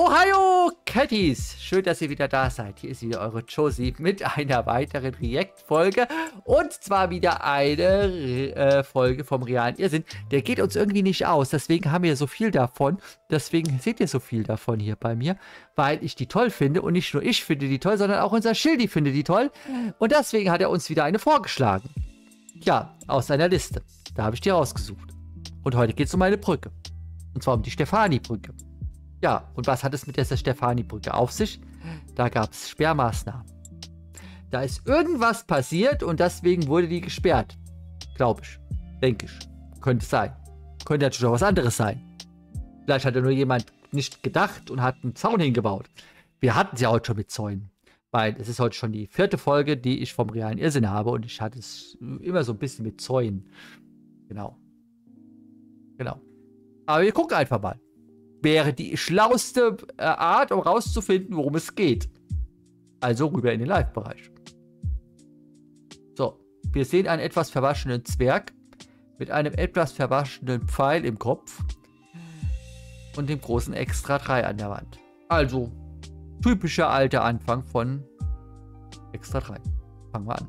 Ohio Catties! Schön, dass ihr wieder da seid. Hier ist wieder eure Josie mit einer weiteren React-Folge. Und zwar wieder eine äh, Folge vom realen Irrsinn. Der geht uns irgendwie nicht aus. Deswegen haben wir so viel davon. Deswegen seht ihr so viel davon hier bei mir. Weil ich die toll finde. Und nicht nur ich finde die toll, sondern auch unser Schildi findet die toll. Und deswegen hat er uns wieder eine vorgeschlagen. Ja, aus seiner Liste. Da habe ich die rausgesucht. Und heute geht es um eine Brücke. Und zwar um die Stefani-Brücke. Ja, und was hat es mit dieser Stefani-Brücke auf sich? Da gab es Sperrmaßnahmen. Da ist irgendwas passiert und deswegen wurde die gesperrt. Glaube ich. Denke ich. Könnte sein. Könnte natürlich auch was anderes sein. Vielleicht hat ja nur jemand nicht gedacht und hat einen Zaun hingebaut. Wir hatten es ja heute schon mit Zäunen. Weil es ist heute schon die vierte Folge, die ich vom realen Irrsinn habe und ich hatte es immer so ein bisschen mit Zäunen. Genau. Genau. Aber wir gucken einfach mal wäre die schlauste äh, Art, um rauszufinden, worum es geht. Also rüber in den Live-Bereich. So, wir sehen einen etwas verwaschenen Zwerg mit einem etwas verwaschenen Pfeil im Kopf und dem großen Extra 3 an der Wand. Also, typischer alter Anfang von Extra 3. Fangen wir an.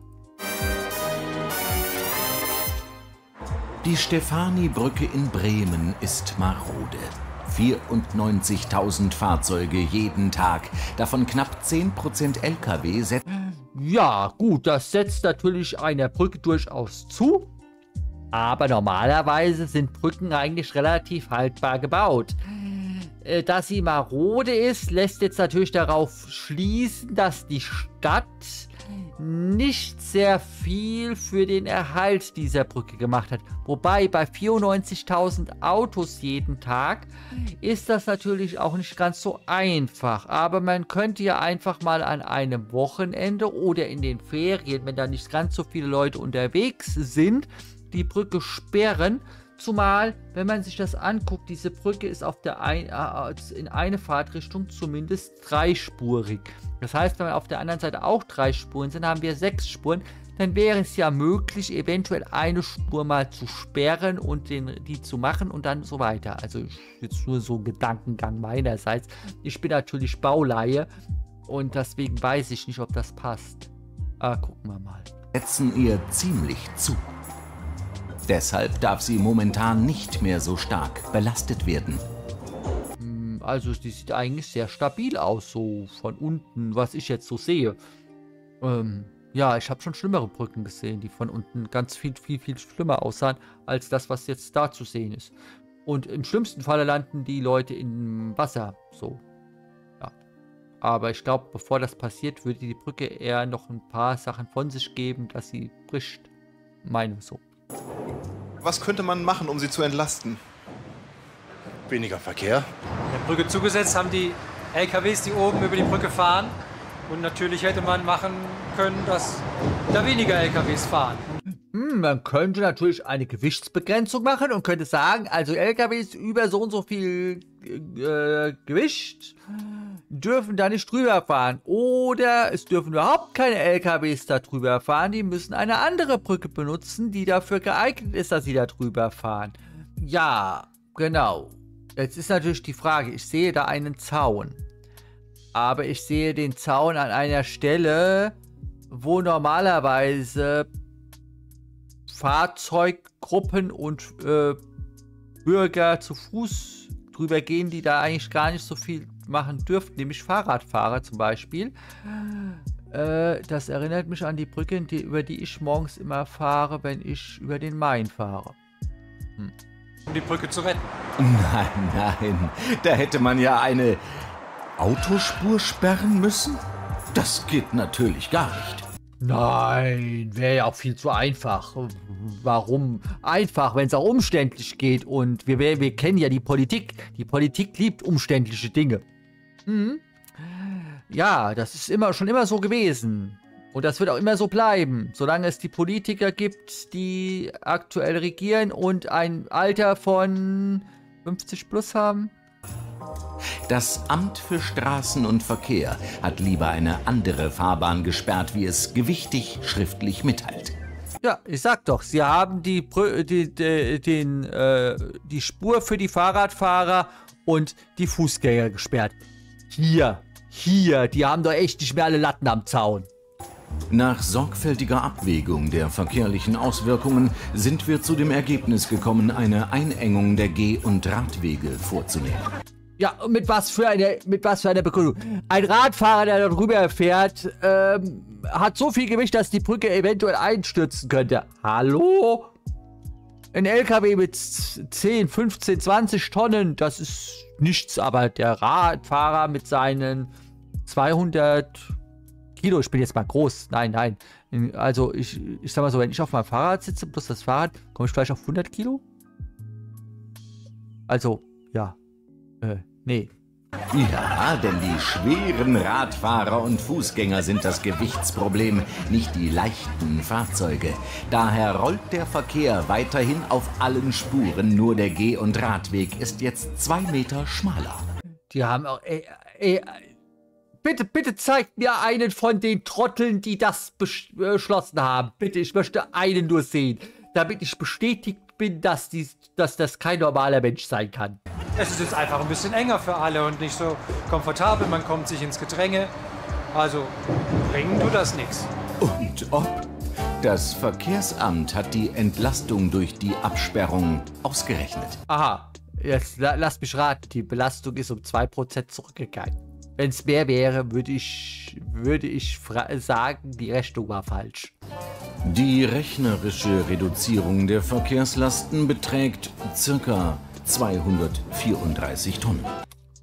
Die Stefani-Brücke in Bremen ist marode. 94.000 Fahrzeuge jeden Tag, davon knapp 10% Lkw setzen. Ja, gut, das setzt natürlich einer Brücke durchaus zu. Aber normalerweise sind Brücken eigentlich relativ haltbar gebaut. Äh, dass sie marode ist, lässt jetzt natürlich darauf schließen, dass die Stadt nicht sehr viel für den Erhalt dieser Brücke gemacht hat. Wobei bei 94.000 Autos jeden Tag ist das natürlich auch nicht ganz so einfach. Aber man könnte ja einfach mal an einem Wochenende oder in den Ferien, wenn da nicht ganz so viele Leute unterwegs sind, die Brücke sperren Zumal, wenn man sich das anguckt, diese Brücke ist auf der ein, äh, in eine Fahrtrichtung zumindest dreispurig. Das heißt, wenn wir auf der anderen Seite auch drei Spuren sind, haben wir sechs Spuren. Dann wäre es ja möglich, eventuell eine Spur mal zu sperren und den, die zu machen und dann so weiter. Also jetzt nur so ein Gedankengang meinerseits. Ich bin natürlich Bauleihe und deswegen weiß ich nicht, ob das passt. Aber gucken wir mal. Setzen ihr ziemlich zu. Deshalb darf sie momentan nicht mehr so stark belastet werden. Hm, also die sieht eigentlich sehr stabil aus, so von unten, was ich jetzt so sehe. Ähm, ja, ich habe schon schlimmere Brücken gesehen, die von unten ganz viel, viel, viel schlimmer aussahen, als das, was jetzt da zu sehen ist. Und im schlimmsten Falle landen die Leute im Wasser, so. Ja. Aber ich glaube, bevor das passiert, würde die Brücke eher noch ein paar Sachen von sich geben, dass sie bricht. Meine so. Was könnte man machen, um sie zu entlasten? Weniger Verkehr. Der Brücke zugesetzt haben die LKWs, die oben über die Brücke fahren. Und natürlich hätte man machen können, dass da weniger LKWs fahren. Hm, man könnte natürlich eine Gewichtsbegrenzung machen und könnte sagen, also LKWs über so und so viel äh, Gewicht dürfen da nicht drüber fahren. Oder es dürfen überhaupt keine LKWs da drüber fahren. Die müssen eine andere Brücke benutzen, die dafür geeignet ist, dass sie da drüber fahren. Ja, genau. Jetzt ist natürlich die Frage, ich sehe da einen Zaun. Aber ich sehe den Zaun an einer Stelle, wo normalerweise Fahrzeuggruppen und äh, Bürger zu Fuß drüber gehen, die da eigentlich gar nicht so viel machen dürften, nämlich Fahrradfahrer zum Beispiel. Äh, das erinnert mich an die Brücke, die, über die ich morgens immer fahre, wenn ich über den Main fahre. Hm. Um die Brücke zu retten. Nein, nein. Da hätte man ja eine Autospur sperren müssen. Das geht natürlich gar nicht. Nein, wäre ja auch viel zu einfach. Warum einfach, wenn es auch umständlich geht? Und wir, wir kennen ja die Politik. Die Politik liebt umständliche Dinge. Mhm. Ja, das ist immer schon immer so gewesen. Und das wird auch immer so bleiben, solange es die Politiker gibt, die aktuell regieren und ein Alter von 50 plus haben. Das Amt für Straßen und Verkehr hat lieber eine andere Fahrbahn gesperrt, wie es gewichtig schriftlich mitteilt. Ja, ich sag doch, sie haben die, die, die, den, äh, die Spur für die Fahrradfahrer und die Fußgänger gesperrt. Hier, hier, die haben doch echt nicht mehr alle Latten am Zaun. Nach sorgfältiger Abwägung der verkehrlichen Auswirkungen sind wir zu dem Ergebnis gekommen, eine Einengung der Geh- und Radwege vorzunehmen. Ja, und mit was für eine, mit was für einer Begründung? Ein Radfahrer, der darüber fährt, ähm, hat so viel Gewicht, dass die Brücke eventuell einstürzen könnte. Hallo? Ein LKW mit 10, 15, 20 Tonnen, das ist nichts, aber der Radfahrer mit seinen 200 Kilo, ich bin jetzt mal groß, nein, nein. Also ich, ich sag mal so, wenn ich auf meinem Fahrrad sitze, plus das Fahrrad, komme ich vielleicht auf 100 Kilo? Also, ja, äh, nee. Ja, denn die schweren Radfahrer und Fußgänger sind das Gewichtsproblem, nicht die leichten Fahrzeuge. Daher rollt der Verkehr weiterhin auf allen Spuren, nur der Geh- und Radweg ist jetzt zwei Meter schmaler. Die haben auch, ey, ey, bitte, bitte zeigt mir einen von den Trotteln, die das beschlossen haben. Bitte, ich möchte einen nur sehen, damit ich bestätigt bin, dass, dies, dass das kein normaler Mensch sein kann. Es ist jetzt einfach ein bisschen enger für alle und nicht so komfortabel. Man kommt sich ins Gedränge. Also bringen du das nichts. Und ob? Das Verkehrsamt hat die Entlastung durch die Absperrung ausgerechnet. Aha, jetzt la lasst mich raten. Die Belastung ist um 2% zurückgegangen. Wenn es mehr wäre, würde ich, würde ich sagen, die Rechnung war falsch. Die rechnerische Reduzierung der Verkehrslasten beträgt circa 234 Tonnen.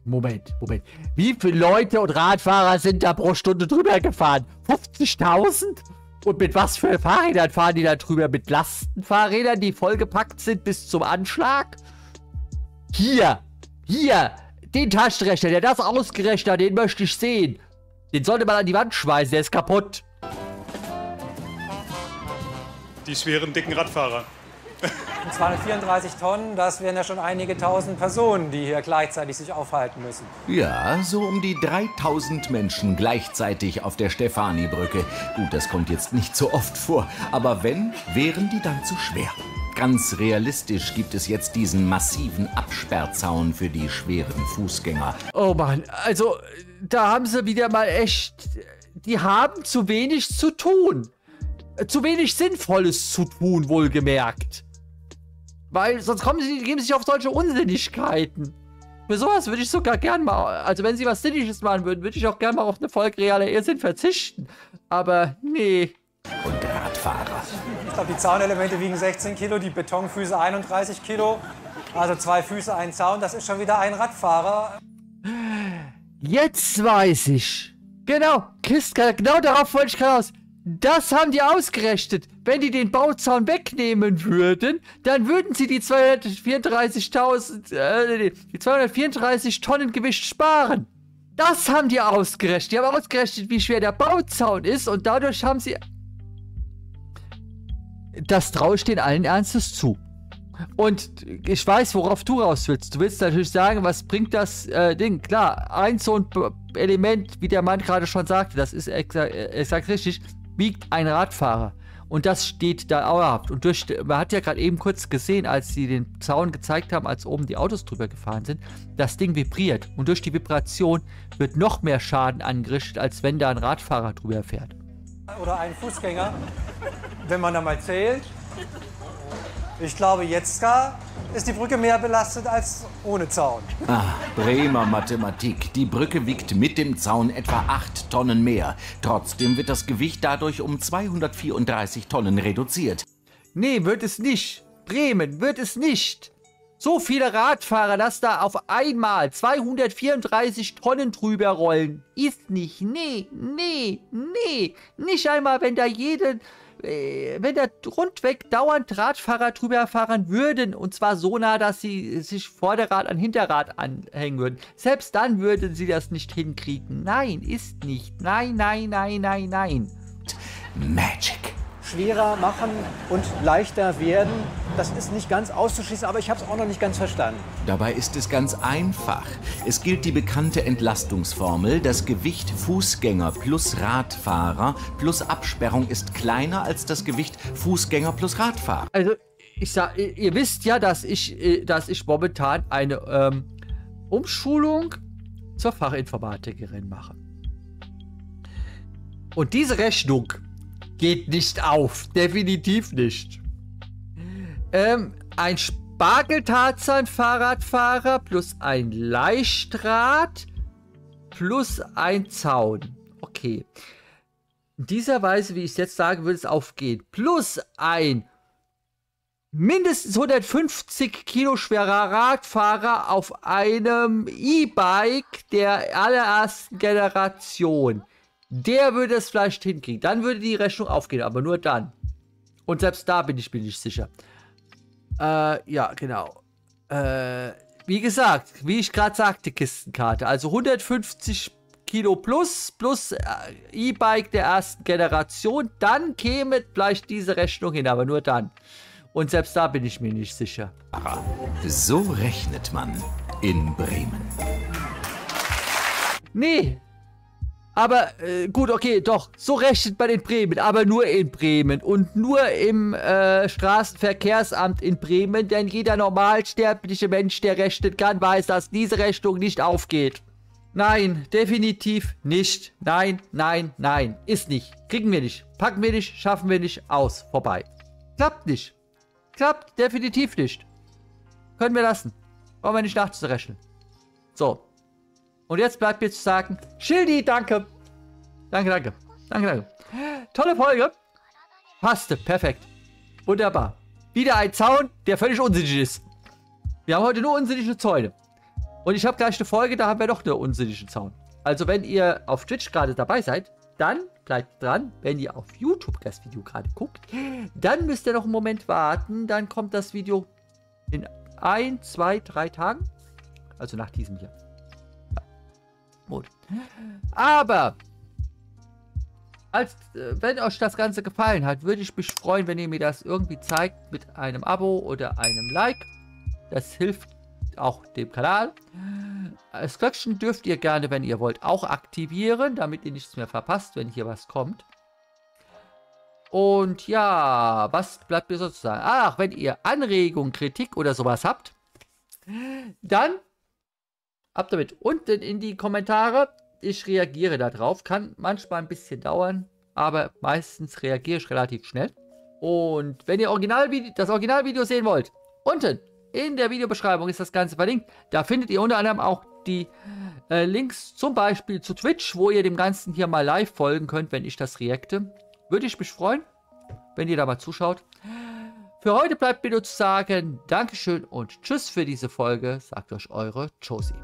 Moment, Moment. Wie viele Leute und Radfahrer sind da pro Stunde drüber gefahren? 50.000? Und mit was für Fahrrädern fahren die da drüber? Mit Lastenfahrrädern, die vollgepackt sind bis zum Anschlag? Hier, hier, den Taschenrechner, der das ausgerechnet hat, den möchte ich sehen. Den sollte man an die Wand schmeißen, der ist kaputt. Die schweren, dicken Radfahrer. Und 234 Tonnen, das wären ja schon einige tausend Personen, die hier gleichzeitig sich aufhalten müssen. Ja, so um die 3000 Menschen gleichzeitig auf der Stefani-Brücke. Gut, das kommt jetzt nicht so oft vor, aber wenn, wären die dann zu schwer. Ganz realistisch gibt es jetzt diesen massiven Absperrzaun für die schweren Fußgänger. Oh Mann, also da haben sie wieder mal echt, die haben zu wenig zu tun. Zu wenig Sinnvolles zu tun, wohlgemerkt. Weil sonst kommen sie, geben sie sich auf solche Unsinnigkeiten. Für sowas würde ich sogar gern mal, also wenn sie was Sinniges machen würden, würde ich auch gern mal auf eine Folge realer Irrsinn verzichten. Aber nee. Und der Radfahrer. Ich glaube, die Zaunelemente wiegen 16 Kilo, die Betonfüße 31 Kilo. Also zwei Füße, ein Zaun, das ist schon wieder ein Radfahrer. Jetzt weiß ich. Genau, Kistka, genau darauf wollte ich gerade aus. Das haben die ausgerechnet. Wenn die den Bauzaun wegnehmen würden, dann würden sie die 234.000, äh, die 234 Tonnen Gewicht sparen. Das haben die ausgerechnet. Die haben ausgerechnet, wie schwer der Bauzaun ist und dadurch haben sie... Das traue ich denen allen Ernstes zu. Und ich weiß, worauf du raus willst. Du willst natürlich sagen, was bringt das äh, Ding? Klar, ein so ein Element, wie der Mann gerade schon sagte, das ist exakt, exakt richtig, wiegt ein Radfahrer. Und das steht da dauerhaft. Und durch, man hat ja gerade eben kurz gesehen, als sie den Zaun gezeigt haben, als oben die Autos drüber gefahren sind, das Ding vibriert. Und durch die Vibration wird noch mehr Schaden angerichtet, als wenn da ein Radfahrer drüber fährt. Oder ein Fußgänger, wenn man da mal zählt. Ich glaube, jetzt gar ist die Brücke mehr belastet als ohne Zaun. Ah, Bremer Mathematik. Die Brücke wiegt mit dem Zaun etwa 8 Tonnen mehr. Trotzdem wird das Gewicht dadurch um 234 Tonnen reduziert. Nee, wird es nicht. Bremen wird es nicht. So viele Radfahrer, dass da auf einmal 234 Tonnen drüber rollen, ist nicht. Nee, nee, nee. Nicht einmal, wenn da jeden wenn da rundweg dauernd Radfahrer drüber fahren würden, und zwar so nah, dass sie sich Vorderrad an Hinterrad anhängen würden, selbst dann würden sie das nicht hinkriegen. Nein, ist nicht. Nein, nein, nein, nein, nein. Magic. Schwerer machen und leichter werden, das ist nicht ganz auszuschließen, aber ich habe es auch noch nicht ganz verstanden. Dabei ist es ganz einfach. Es gilt die bekannte Entlastungsformel. Das Gewicht Fußgänger plus Radfahrer plus Absperrung ist kleiner als das Gewicht Fußgänger plus Radfahrer. Also, ich sag, ihr wisst ja, dass ich, dass ich momentan eine ähm, Umschulung zur Fachinformatikerin mache. Und diese Rechnung geht nicht auf. Definitiv nicht. Ähm, ein Spargeltarzan-Fahrradfahrer plus ein Leichtrad plus ein Zaun. Okay. In dieser Weise, wie ich es jetzt sage, würde es aufgehen. Plus ein mindestens 150 Kilo schwerer Radfahrer auf einem E-Bike der allerersten Generation. Der würde es vielleicht hinkriegen. Dann würde die Rechnung aufgehen, aber nur dann. Und selbst da bin ich mir nicht sicher. Äh, ja, genau. Äh, wie gesagt, wie ich gerade sagte, Kistenkarte. Also 150 Kilo plus, plus äh, E-Bike der ersten Generation. Dann käme vielleicht diese Rechnung hin, aber nur dann. Und selbst da bin ich mir nicht sicher. So rechnet man in Bremen. Nee. Aber äh, gut, okay, doch. So rechnet man in Bremen, aber nur in Bremen und nur im äh, Straßenverkehrsamt in Bremen, denn jeder normalsterbliche Mensch, der rechnen kann, weiß, dass diese Rechnung nicht aufgeht. Nein, definitiv nicht. Nein, nein, nein. Ist nicht. Kriegen wir nicht. Packen wir nicht, schaffen wir nicht. Aus. Vorbei. Klappt nicht. Klappt definitiv nicht. Können wir lassen. Brauchen wir nicht nachzurechnen. So. Und jetzt bleibt mir zu sagen, Schildi, danke. Danke, danke. Danke, danke. Tolle Folge. Passte, perfekt. Wunderbar. Wieder ein Zaun, der völlig unsinnig ist. Wir haben heute nur unsinnige Zäune. Und ich habe gleich eine Folge, da haben wir doch einen unsinnigen Zaun. Also wenn ihr auf Twitch gerade dabei seid, dann bleibt dran. Wenn ihr auf YouTube das Video gerade guckt, dann müsst ihr noch einen Moment warten. Dann kommt das Video in ein, zwei, drei Tagen. Also nach diesem hier. Gut. Aber als, äh, wenn euch das Ganze gefallen hat, würde ich mich freuen, wenn ihr mir das irgendwie zeigt mit einem Abo oder einem Like. Das hilft auch dem Kanal. Das Glöckchen dürft ihr gerne, wenn ihr wollt, auch aktivieren, damit ihr nichts mehr verpasst, wenn hier was kommt. Und ja, was bleibt mir sozusagen? Ach, wenn ihr Anregungen, Kritik oder sowas habt, dann ab damit unten in die Kommentare. Ich reagiere darauf. Kann manchmal ein bisschen dauern, aber meistens reagiere ich relativ schnell. Und wenn ihr Originalvideo, das Originalvideo sehen wollt, unten in der Videobeschreibung ist das Ganze verlinkt. Da findet ihr unter anderem auch die äh, Links zum Beispiel zu Twitch, wo ihr dem Ganzen hier mal live folgen könnt, wenn ich das reacte. Würde ich mich freuen, wenn ihr da mal zuschaut. Für heute bleibt mir nur zu sagen, Dankeschön und Tschüss für diese Folge, sagt euch eure Josie.